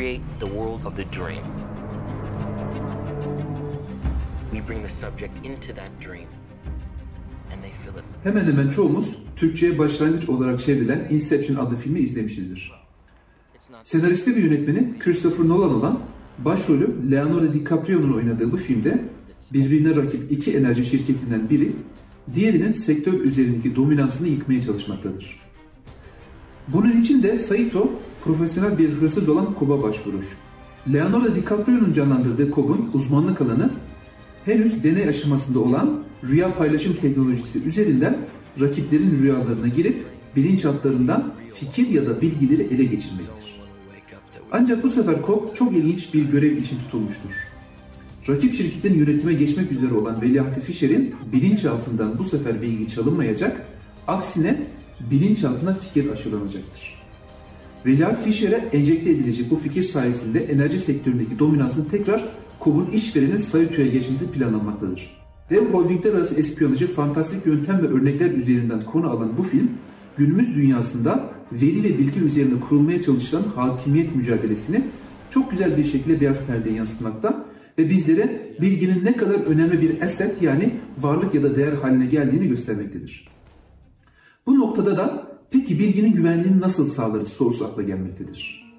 create the world of the dream. We bring the subject into that dream and they fill it. Hemen hemen çoğumuz Türkçe'ye başlangıç olarak çevrilen Inception adlı filmi izlemişizdir. Senaristi ve yönetmeni Christopher Nolan olan başrolü Leonardo DiCaprio'nun oynadığı bu filmde birbirine rakip iki enerji şirketinden biri diğerinin sektör üzerindeki dominansını yıkmaya çalışmaktadır. Bunun için de Saito profesyonel bir hırsız olan Cobb'a başvurur. Leonardo DiCaprio'nun canlandırdığı Cobb'un uzmanlık alanı henüz deney aşamasında olan rüya paylaşım teknolojisi üzerinden rakiplerin rüyalarına girip bilinçaltlarından fikir ya da bilgileri ele geçirmektir. Ancak bu sefer Cobb çok ilginç bir görev için tutulmuştur. Rakip şirketin yönetime geçmek üzere olan Veliaht Fischer'in bilinçaltından bu sefer bilgi çalınmayacak, aksine bilinçaltına fikir aşılanacaktır. Veliaht Fischer'e enjekte edilecek bu fikir sayesinde enerji sektöründeki dominansın tekrar Cobb'un işverenin Saito'ya geçmesi planlanmaktadır. Dev holdingler arası espiyonajı fantastik yöntem ve örnekler üzerinden konu alan bu film, günümüz dünyasında veri ve bilgi üzerine kurulmaya çalışılan hakimiyet mücadelesini çok güzel bir şekilde beyaz perdeye yansıtmakta ve bizlere bilginin ne kadar önemli bir asset yani varlık ya da değer haline geldiğini göstermektedir. Bu noktada da peki bilginin güvenliğini nasıl sağlarız sorusu akla gelmektedir.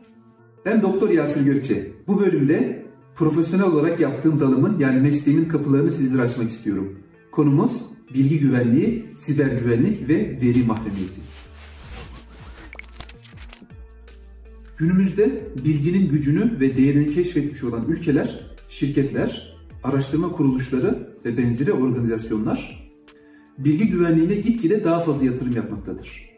Ben Doktor Yasir Gökçe. Bu bölümde profesyonel olarak yaptığım dalımın yani mesleğimin kapılarını sizlere açmak istiyorum. Konumuz bilgi güvenliği, siber güvenlik ve veri mahremiyeti. Günümüzde bilginin gücünü ve değerini keşfetmiş olan ülkeler, şirketler, araştırma kuruluşları ve benzeri organizasyonlar bilgi güvenliğine gitgide daha fazla yatırım yapmaktadır.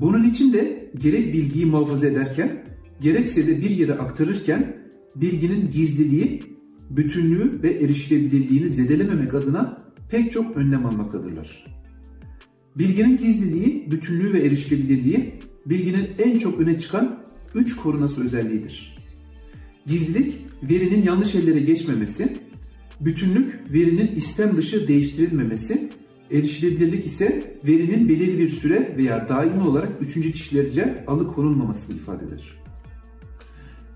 Bunun için de gerek bilgiyi muhafaza ederken, gerekse de bir yere aktarırken bilginin gizliliği, bütünlüğü ve erişilebilirliğini zedelememek adına pek çok önlem almaktadırlar. Bilginin gizliliği, bütünlüğü ve erişilebilirliği bilginin en çok öne çıkan üç korunası özelliğidir. Gizlilik, verinin yanlış ellere geçmemesi, bütünlük, verinin istem dışı değiştirilmemesi, erişilebilirlik ise verinin belirli bir süre veya daimi olarak üçüncü kişilerce alıkonulmamasını ifade eder.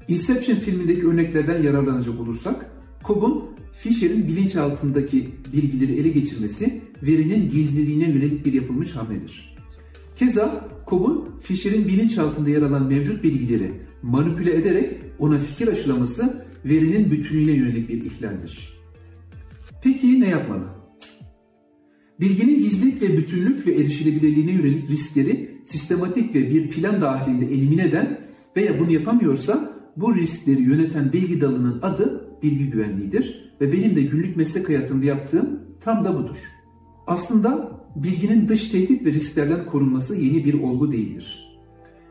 Inception filmindeki örneklerden yararlanacak olursak, Cobb'un Fisher'in bilinçaltındaki bilgileri ele geçirmesi verinin gizliliğine yönelik bir yapılmış hamledir. Keza Cobb'un Fisher'in bilinçaltında yer alan mevcut bilgileri manipüle ederek ona fikir aşılaması verinin bütünlüğüne yönelik bir ihlaldir. Peki ne yapmalı? Bilginin gizlilik ve bütünlük ve erişilebilirliğine yönelik riskleri sistematik ve bir plan dahilinde elimine eden veya bunu yapamıyorsa bu riskleri yöneten bilgi dalının adı bilgi güvenliğidir ve benim de günlük meslek hayatımda yaptığım tam da budur. Aslında bilginin dış tehdit ve risklerden korunması yeni bir olgu değildir.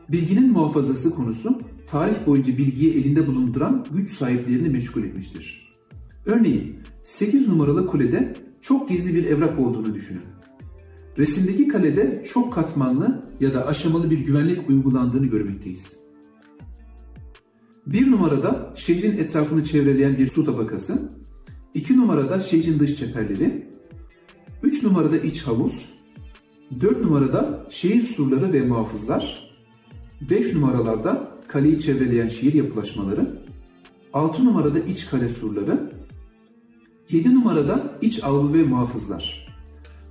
Bilginin muhafazası konusu tarih boyunca bilgiyi elinde bulunduran güç sahiplerini meşgul etmiştir. Örneğin 8 numaralı kulede çok gizli bir evrak olduğunu düşünün. Resimdeki kalede çok katmanlı ya da aşamalı bir güvenlik uygulandığını görmekteyiz. Bir numarada şehrin etrafını çevreleyen bir su tabakası, iki numarada şehrin dış çeperleri, üç numarada iç havuz, dört numarada şehir surları ve muhafızlar, beş numaralarda kaleyi çevreleyen şehir yapılaşmaları, altı numarada iç kale surları, 7 numarada iç avlu ve muhafızlar.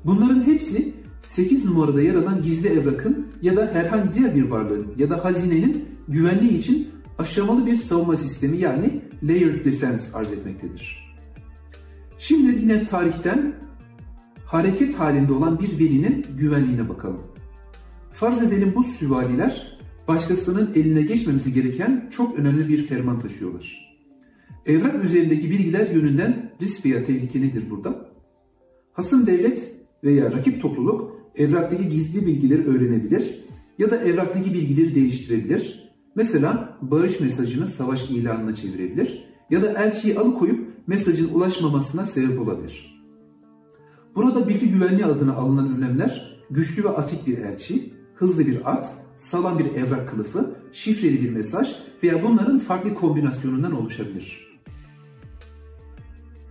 Bunların hepsi 8 numarada yer alan gizli evrakın ya da herhangi diğer bir varlığın ya da hazinenin güvenliği için aşamalı bir savunma sistemi yani layered defense arz etmektedir. Şimdi yine tarihten hareket halinde olan bir verinin güvenliğine bakalım. Farz edelim bu süvariler başkasının eline geçmemesi gereken çok önemli bir ferman taşıyorlar. Evrak üzerindeki bilgiler yönünden risk veya tehlike nedir burada? Hasım devlet veya rakip topluluk evraktaki gizli bilgileri öğrenebilir ya da evraktaki bilgileri değiştirebilir. Mesela barış mesajını savaş ilanına çevirebilir ya da elçiyi alıkoyup mesajın ulaşmamasına sebep olabilir. Burada bilgi güvenliği adına alınan önlemler güçlü ve atik bir elçi, hızlı bir at, sağlam bir evrak kılıfı, şifreli bir mesaj veya bunların farklı kombinasyonundan oluşabilir.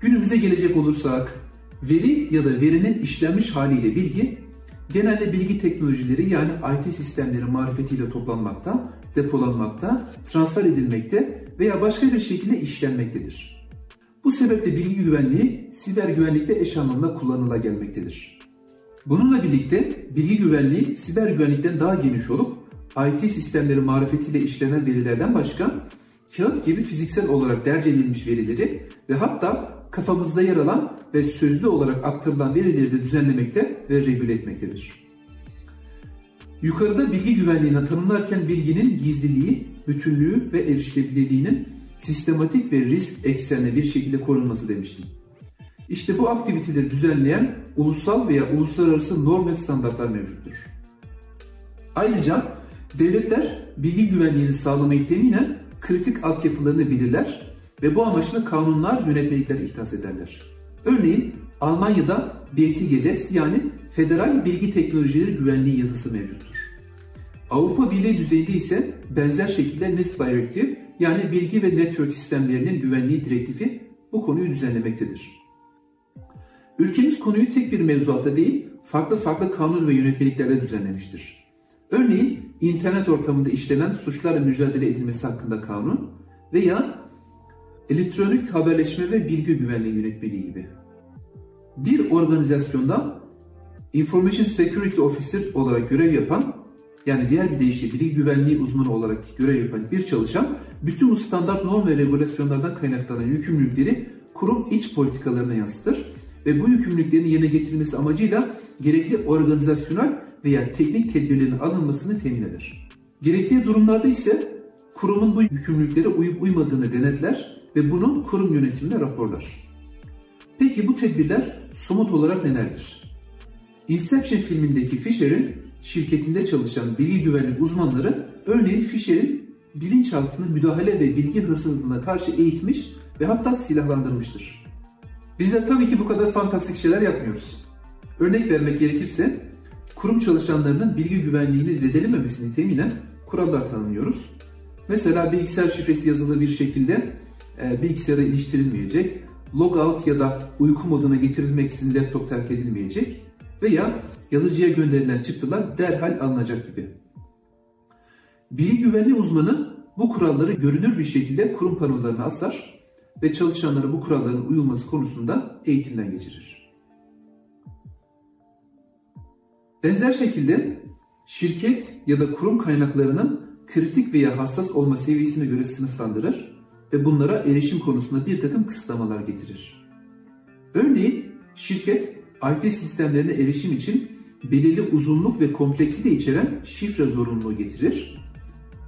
Günümüze gelecek olursak, veri ya da verinin işlenmiş haliyle bilgi, genelde bilgi teknolojileri yani IT sistemleri marifetiyle toplanmakta, depolanmakta, transfer edilmekte veya başka bir şekilde işlenmektedir. Bu sebeple bilgi güvenliği siber güvenlikte eş anlamda kullanıla gelmektedir. Bununla birlikte bilgi güvenliği siber güvenlikten daha geniş olup IT sistemleri marifetiyle işlenen verilerden başka kağıt gibi fiziksel olarak derc edilmiş verileri ve hatta kafamızda yer alan ve sözlü olarak aktarılan verileri de düzenlemekte ve regüle etmektedir. Yukarıda bilgi güvenliğini tanımlarken bilginin gizliliği, bütünlüğü ve erişilebilirliğinin sistematik ve risk eksenli bir şekilde korunması demiştim. İşte bu aktiviteleri düzenleyen ulusal veya uluslararası norm ve standartlar mevcuttur. Ayrıca devletler bilgi güvenliğini sağlamayı teminen kritik altyapılarını bilirler ve bu amaçla kanunlar, yönetmelikler ihdas ederler. Örneğin Almanya'da BSI Gesetz yani Federal Bilgi Teknolojileri Güvenliği yasası mevcuttur. Avrupa Birliği düzeyinde ise benzer şekilde NIST Directive yani bilgi ve network sistemlerinin güvenliği direktifi bu konuyu düzenlemektedir. Ülkemiz konuyu tek bir mevzuatta değil, farklı farklı kanun ve yönetmeliklerde düzenlemiştir. Örneğin internet ortamında işlenen suçlarla mücadele edilmesi hakkında kanun veya elektronik haberleşme ve bilgi güvenliği yönetmeliği gibi. Bir organizasyonda Information Security Officer olarak görev yapan yani diğer bir deyişle bilgi güvenliği uzmanı olarak görev yapan bir çalışan bütün bu standart norm ve regülasyonlardan kaynaklanan yükümlülükleri kurum iç politikalarına yansıtır ve bu yükümlülüklerin yerine getirilmesi amacıyla gerekli organizasyonel veya teknik tedbirlerin alınmasını temin eder. Gerektiği durumlarda ise kurumun bu yükümlülüklere uyup uymadığını denetler ve bunun kurum yönetimine raporlar. Peki bu tedbirler somut olarak nelerdir? Inception filmindeki Fisher'in şirketinde çalışan bilgi güvenlik uzmanları örneğin Fisher'in bilinçaltını müdahale ve bilgi hırsızlığına karşı eğitmiş ve hatta silahlandırmıştır. Bizler tabii ki bu kadar fantastik şeyler yapmıyoruz. Örnek vermek gerekirse kurum çalışanlarının bilgi güvenliğini zedelememesini teminen kurallar tanımlıyoruz. Mesela bilgisayar şifresi yazılı bir şekilde e, bilgisayara iliştirilmeyecek, logout ya da uyku moduna getirilmek için laptop terk edilmeyecek veya yazıcıya gönderilen çıktılar derhal alınacak gibi. Bilgi güvenliği uzmanı bu kuralları görünür bir şekilde kurum panolarına asar ve çalışanları bu kuralların uyulması konusunda eğitimden geçirir. Benzer şekilde şirket ya da kurum kaynaklarının kritik veya hassas olma seviyesine göre sınıflandırır ve bunlara erişim konusunda bir takım kısıtlamalar getirir. Örneğin şirket IT sistemlerine erişim için belirli uzunluk ve kompleksi de içeren şifre zorunluluğu getirir.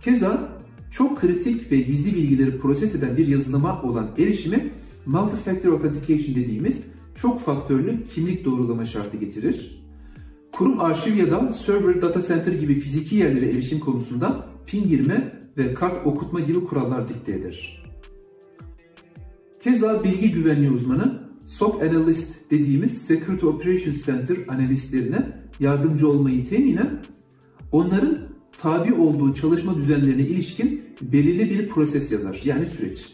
Keza çok kritik ve gizli bilgileri proses eden bir yazılıma olan erişimi Multi-Factor Authentication dediğimiz çok faktörlü kimlik doğrulama şartı getirir. Kurum arşiv ya da server data center gibi fiziki yerlere erişim konusunda pin girme ve kart okutma gibi kurallar dikte eder. Keza bilgi güvenliği uzmanı SOC Analyst dediğimiz Security Operations Center analistlerine yardımcı olmayı teminen onların tabi olduğu çalışma düzenlerine ilişkin belirli bir proses yazar yani süreç.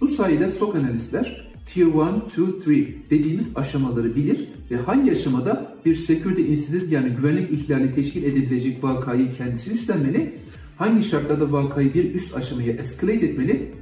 Bu sayede SOC analistler Tier 1, 2, 3 dediğimiz aşamaları bilir ve hangi aşamada bir security incident yani güvenlik ihlali teşkil edebilecek vakayı kendisi üstlenmeli, hangi şartlarda vakayı bir üst aşamaya escalate etmeli,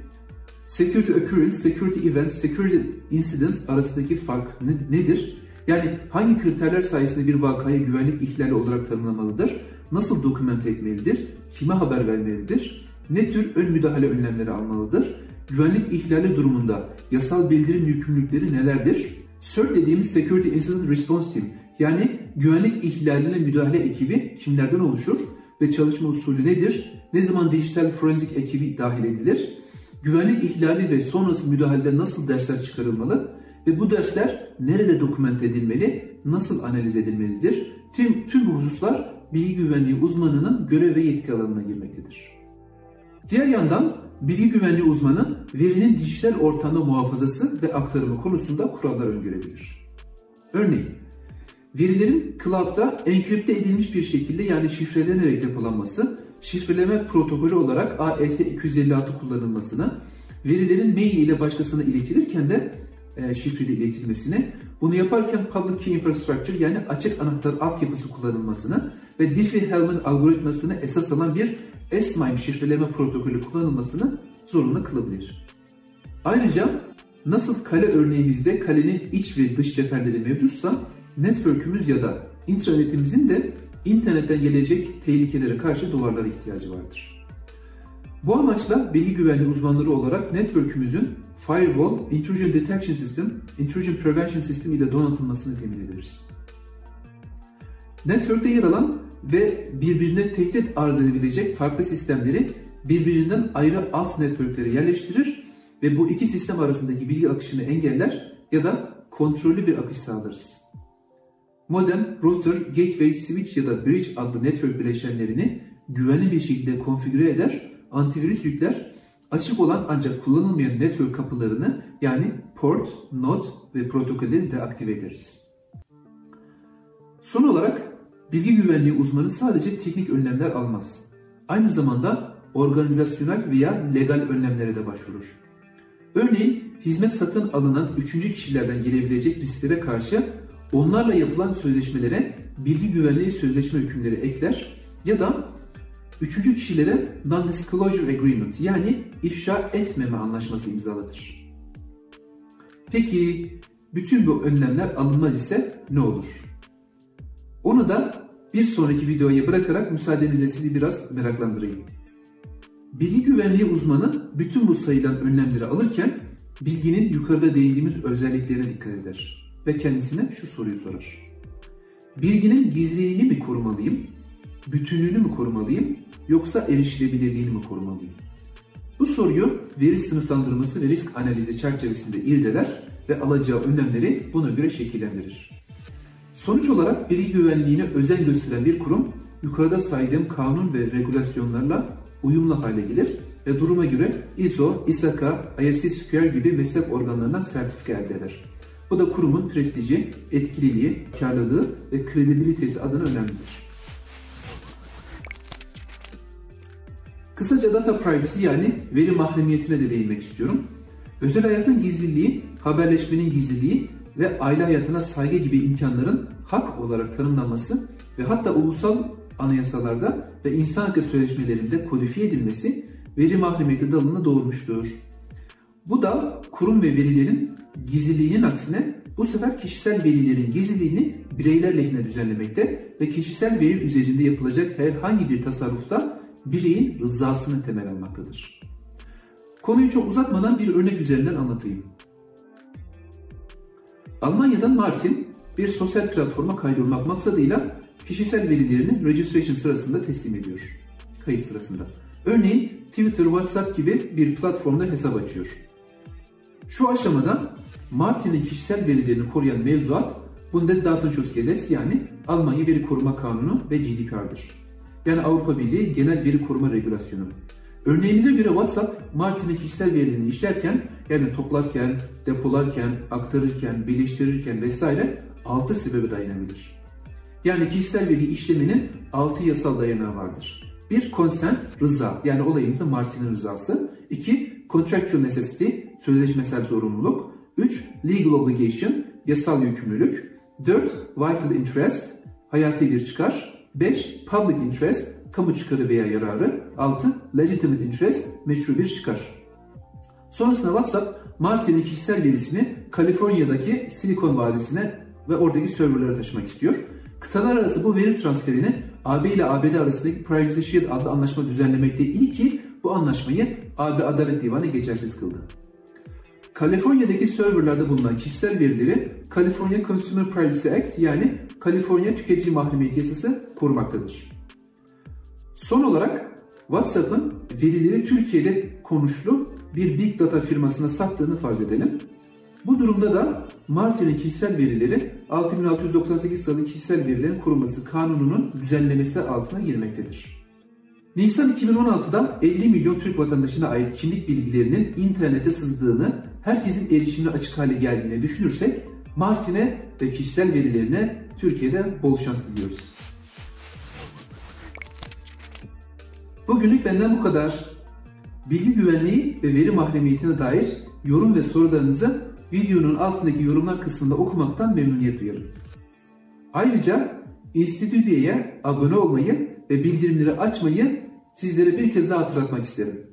security occurrence, security event, security incidents arasındaki fark nedir? Yani hangi kriterler sayesinde bir vakayı güvenlik ihlali olarak tanımlamalıdır? Nasıl dokümente etmelidir? Kime haber vermelidir? Ne tür ön müdahale önlemleri almalıdır? Güvenlik ihlali durumunda yasal bildirim yükümlülükleri nelerdir? CERT dediğimiz Security Incident Response Team yani güvenlik ihlaline müdahale ekibi kimlerden oluşur ve çalışma usulü nedir? Ne zaman dijital forensik ekibi dahil edilir? Güvenlik ihlali ve sonrası müdahalede nasıl dersler çıkarılmalı ve bu dersler nerede dokümente edilmeli, nasıl analiz edilmelidir? Tüm, tüm bu hususlar bilgi güvenliği uzmanının görev ve yetki alanına girmektedir. Diğer yandan bilgi güvenliği uzmanı verinin dijital ortamda muhafazası ve aktarımı konusunda kurallar öngörebilir. Örneğin, verilerin cloud'da enkripte edilmiş bir şekilde yani şifrelenerek depolanması, şifreleme protokolü olarak AES-256 kullanılmasını, verilerin mail ile başkasına iletilirken de e, şifreli iletilmesini, Bunu yaparken Public Key Infrastructure yani açık anahtar altyapısı kullanılmasını ve Diffie-Hellman algoritmasını esas alan bir S-MIME şifreleme protokolü kullanılmasını zorunlu kılabilir. Ayrıca nasıl kale örneğimizde kalenin iç ve dış cepheleri mevcutsa network'ümüz ya da intranetimizin de internetten gelecek tehlikelere karşı duvarlara ihtiyacı vardır. Bu amaçla bilgi güvenliği uzmanları olarak network'ümüzün Firewall, Intrusion Detection System, Intrusion Prevention System ile donatılmasını temin ederiz. Network'te yer alan ve birbirine tehdit arz edebilecek farklı sistemleri birbirinden ayrı alt networklere yerleştirir ve bu iki sistem arasındaki bilgi akışını engeller ya da kontrollü bir akış sağlarız. Modem, router, gateway, switch ya da bridge adlı network bileşenlerini güvenli bir şekilde konfigüre eder, antivirüs yükler, açık olan ancak kullanılmayan network kapılarını yani port, node ve protokolleri deaktive ederiz. Son olarak bilgi güvenliği uzmanı sadece teknik önlemler almaz. Aynı zamanda organizasyonel veya legal önlemlere de başvurur. Örneğin hizmet satın alınan üçüncü kişilerden gelebilecek risklere karşı onlarla yapılan sözleşmelere bilgi güvenliği sözleşme hükümleri ekler ya da üçüncü kişilere non-disclosure agreement yani ifşa etmeme anlaşması imzalatır. Peki bütün bu önlemler alınmaz ise ne olur? Onu da bir sonraki videoya bırakarak müsaadenizle sizi biraz meraklandırayım. Bilgi güvenliği uzmanı bütün bu sayılan önlemleri alırken bilginin yukarıda değindiğimiz özelliklerine dikkat eder ve kendisine şu soruyu sorar. Bilginin gizliliğini mi korumalıyım, bütünlüğünü mü korumalıyım yoksa erişilebilirliğini mi korumalıyım? Bu soruyu veri sınıflandırması ve risk analizi çerçevesinde irdeler ve alacağı önlemleri buna göre şekillendirir. Sonuç olarak bilgi güvenliğine özen gösteren bir kurum yukarıda saydığım kanun ve regülasyonlarla uyumlu hale gelir ve duruma göre ISO, ISAKA, ISC Square gibi meslek organlarından sertifika elde eder. Bu da kurumun prestiji, etkililiği, karlılığı ve kredibilitesi adına önemlidir. Kısaca data privacy yani veri mahremiyetine de değinmek istiyorum. Özel hayatın gizliliği, haberleşmenin gizliliği ve aile hayatına saygı gibi imkanların hak olarak tanımlanması ve hatta ulusal anayasalarda ve insan hakkı sözleşmelerinde kodifiye edilmesi veri mahremiyeti dalını doğurmuştur. Bu da kurum ve verilerin gizliliğinin aksine bu sefer kişisel verilerin gizliliğini bireyler lehine düzenlemekte ve kişisel veri üzerinde yapılacak herhangi bir tasarrufta bireyin rızasını temel almaktadır. Konuyu çok uzatmadan bir örnek üzerinden anlatayım. Almanya'dan Martin bir sosyal platforma kaydolmak maksadıyla kişisel verilerini registration sırasında teslim ediyor. Kayıt sırasında. Örneğin Twitter, WhatsApp gibi bir platformda hesap açıyor. Şu aşamada Martin'in kişisel verilerini koruyan mevzuat Bundesdatenschutzgesetz yani Almanya Veri Koruma Kanunu ve GDPR'dır. Yani Avrupa Birliği Genel Veri Koruma Regülasyonu. Örneğimize göre WhatsApp Martin'in kişisel verilerini işlerken yani toplarken, depolarken, aktarırken, birleştirirken vesaire 6 sebebe dayanabilir. Yani kişisel veri işleminin 6 yasal dayanağı vardır. 1. Consent, rıza yani olayımızda Martin'in rızası. 2. Contractual necessity, sözleşmesel zorunluluk. 3. Legal obligation, yasal yükümlülük. 4. Vital interest, hayati bir çıkar. 5. Public interest, kamu çıkarı veya yararı. 6. Legitimate interest, meşru bir çıkar. Sonrasında WhatsApp, Martin'in kişisel verisini Kaliforniya'daki Silikon Vadisi'ne ve oradaki serverlara taşımak istiyor. Kıtalar arası bu veri transferini AB ile ABD arasındaki Privacy Shield adlı anlaşma düzenlemekte iyi ki bu anlaşmayı AB Adalet Divanı geçersiz kıldı. Kaliforniya'daki serverlarda bulunan kişisel verileri California Consumer Privacy Act yani Kaliforniya Tüketici Mahremiyeti Yasası korumaktadır. Son olarak WhatsApp'ın verileri Türkiye'de konuşlu bir Big Data firmasına sattığını farz edelim. Bu durumda da Martin'in kişisel verileri 6698 sayılı kişisel verilerin korunması kanununun düzenlemesi altına girmektedir. Nisan 2016'da 50 milyon Türk vatandaşına ait kimlik bilgilerinin internete sızdığını, herkesin erişimine açık hale geldiğini düşünürsek Martin'e ve kişisel verilerine Türkiye'de bol şans diliyoruz. Bugünlük benden bu kadar. Bilgi güvenliği ve veri mahremiyetine dair yorum ve sorularınızı videonun altındaki yorumlar kısmında okumaktan memnuniyet duyarım. Ayrıca İnstitüdiye'ye abone olmayı ve bildirimleri açmayı sizlere bir kez daha hatırlatmak isterim.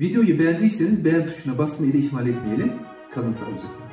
Videoyu beğendiyseniz beğen tuşuna basmayı da ihmal etmeyelim. Kalın sağlıcakla.